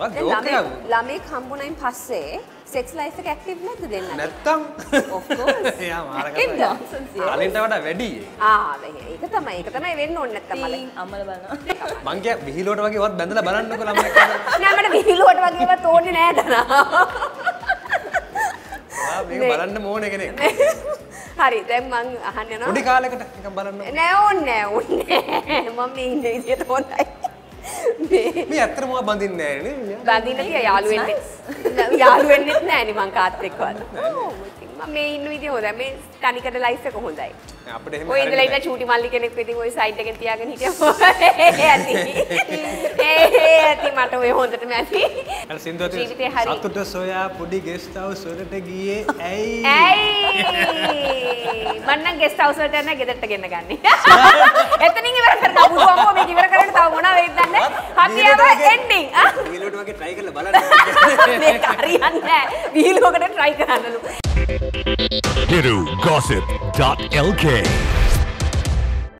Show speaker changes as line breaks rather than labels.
ළමෙක් හම්බුනයින් පස්සේ sex life එක ඇක්ටිව් නැද්ද දෙන්න?
නැත්තම්
yes.
අලින්ට වඩා වැඩි
ආ ඒක තමයි ඒක තමයි වෙන්න ඕනේ නැත්තම් මල.
අම්මල බලනවා.
මං කිය විහිළුවට වගේ වත් බැඳලා බලන්නකො ළමයි කියලා.
නෑ මට විහිළුවට වගේවත් ඕනේ නෑ දනා.
ආ මේක
නේ.
බලන්න ඕනේ කෙනෙක්.
හරි දැන් මං අහන්න යනවා.
පොඩි කාලෙකට බලන්න.
නෑ ඕනේ නෑ ඕනේ නෑ. මම මේ ඉන්න විදියට හොඳයි. මේ
මේ ඇත්තටම ඔයා බඳින්නේ නැහැ නේ.
බඳින්න තිය යාළු වෙන්නේ. යාළු වෙන්නෙත් නෑ නේ මං කාත් එක්කවත්. මම මේ ඉන්න විදිය හොඳයි. මේ තනිකඩ ලයිෆ් එක හොඳයි.
අපිට එහෙම
ඔය ඉඳලා ඉන්න චූටි මල්ලි කෙනෙක් ඉතින් ওই සයිඩ් එකෙන් තියාගෙන හිටියා. ඒ ඇති. ඒ ඇති මට ඔය හොඳටම ඇති.
අර
හරි.
සතුට සොයා පොඩි ගෙස්ට් හවුස් වලට ගියේ ඇයි?
ඇයි මන්න ගෙස්ට හවුස් වලට යන්න ගෙදරට ගෙන්න ගන්නේ. එතනින් ඉවර කරනවා. බුදු අම්මෝ මේක එන්ඩිං.
විහිළුවට වගේ try කරලා බලන්න.
මේක හරියන්නේ නැහැ. විහිළුවකට try කරන්නලු.
hirugossip.lk